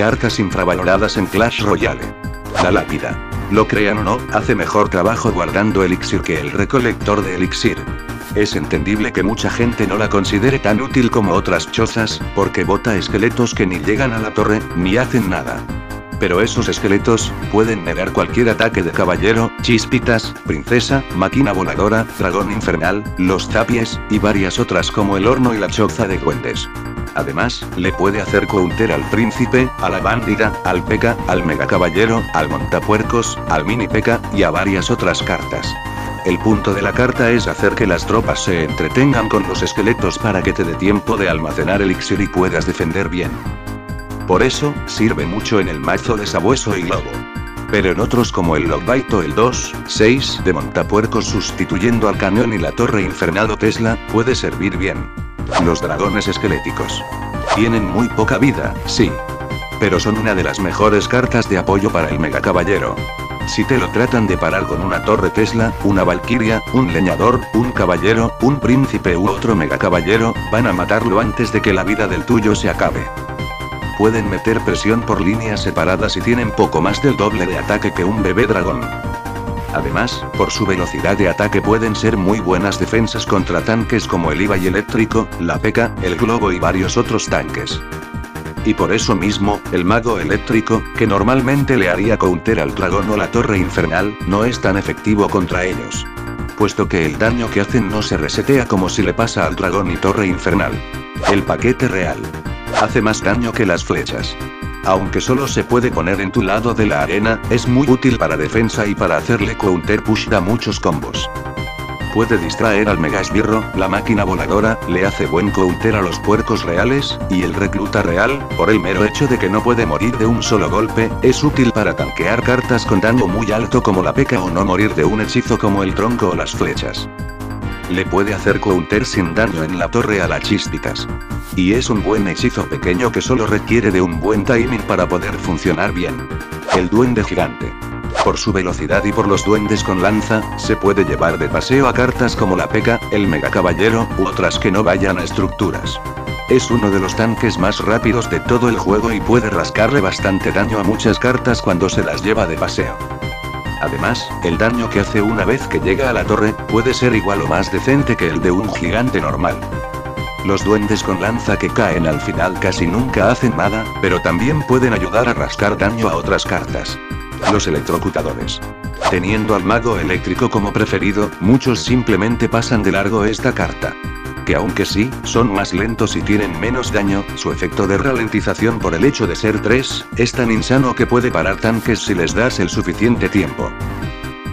Cartas infravaloradas en Clash Royale. La lápida. Lo crean o no, hace mejor trabajo guardando elixir que el recolector de elixir. Es entendible que mucha gente no la considere tan útil como otras chozas, porque bota esqueletos que ni llegan a la torre, ni hacen nada. Pero esos esqueletos, pueden negar cualquier ataque de caballero, chispitas, princesa, máquina voladora, dragón infernal, los tapies, y varias otras como el horno y la choza de duendes. Además, le puede hacer counter al príncipe, a la bandida, al peca, al mega caballero, al montapuercos, al mini peca, y a varias otras cartas. El punto de la carta es hacer que las tropas se entretengan con los esqueletos para que te dé tiempo de almacenar elixir y puedas defender bien. Por eso, sirve mucho en el mazo de sabueso y globo. Pero en otros como el Logbite o el 2, 6 de montapuercos sustituyendo al cañón y la torre infernal o Tesla, puede servir bien. Los dragones esqueléticos. Tienen muy poca vida, sí. Pero son una de las mejores cartas de apoyo para el mega caballero. Si te lo tratan de parar con una torre Tesla, una valquiria, un leñador, un caballero, un príncipe u otro mega caballero, van a matarlo antes de que la vida del tuyo se acabe. Pueden meter presión por líneas separadas y tienen poco más del doble de ataque que un bebé dragón. Además, por su velocidad de ataque pueden ser muy buenas defensas contra tanques como el y eléctrico, la P.E.K.K.A., el globo y varios otros tanques. Y por eso mismo, el mago eléctrico, que normalmente le haría counter al dragón o la torre infernal, no es tan efectivo contra ellos. Puesto que el daño que hacen no se resetea como si le pasa al dragón y torre infernal. El paquete real. Hace más daño que las flechas. Aunque solo se puede poner en tu lado de la arena, es muy útil para defensa y para hacerle counter push da muchos combos. Puede distraer al mega esbirro, la máquina voladora, le hace buen counter a los puercos reales, y el recluta real, por el mero hecho de que no puede morir de un solo golpe, es útil para tanquear cartas con daño muy alto como la peca o no morir de un hechizo como el tronco o las flechas. Le puede hacer counter sin daño en la torre a las chispitas. Y es un buen hechizo pequeño que solo requiere de un buen timing para poder funcionar bien. El duende gigante. Por su velocidad y por los duendes con lanza, se puede llevar de paseo a cartas como la P.E.K.K.A., el Mega Caballero, u otras que no vayan a estructuras. Es uno de los tanques más rápidos de todo el juego y puede rascarle bastante daño a muchas cartas cuando se las lleva de paseo. Además, el daño que hace una vez que llega a la torre, puede ser igual o más decente que el de un gigante normal. Los duendes con lanza que caen al final casi nunca hacen nada, pero también pueden ayudar a rascar daño a otras cartas. Los electrocutadores. Teniendo al mago eléctrico como preferido, muchos simplemente pasan de largo esta carta que aunque sí, son más lentos y tienen menos daño, su efecto de ralentización por el hecho de ser 3, es tan insano que puede parar tanques si les das el suficiente tiempo.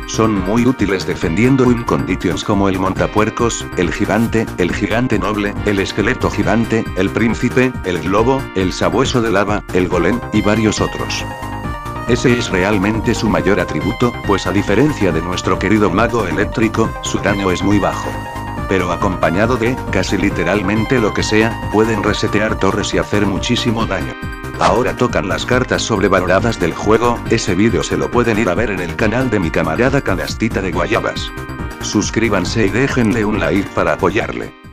Son muy útiles defendiendo win conditions como el montapuercos, el gigante, el gigante noble, el esqueleto gigante, el príncipe, el globo, el sabueso de lava, el golem, y varios otros. Ese es realmente su mayor atributo, pues a diferencia de nuestro querido mago eléctrico, su daño es muy bajo pero acompañado de, casi literalmente lo que sea, pueden resetear torres y hacer muchísimo daño. Ahora tocan las cartas sobrevaloradas del juego, ese vídeo se lo pueden ir a ver en el canal de mi camarada Canastita de Guayabas. Suscríbanse y déjenle un like para apoyarle.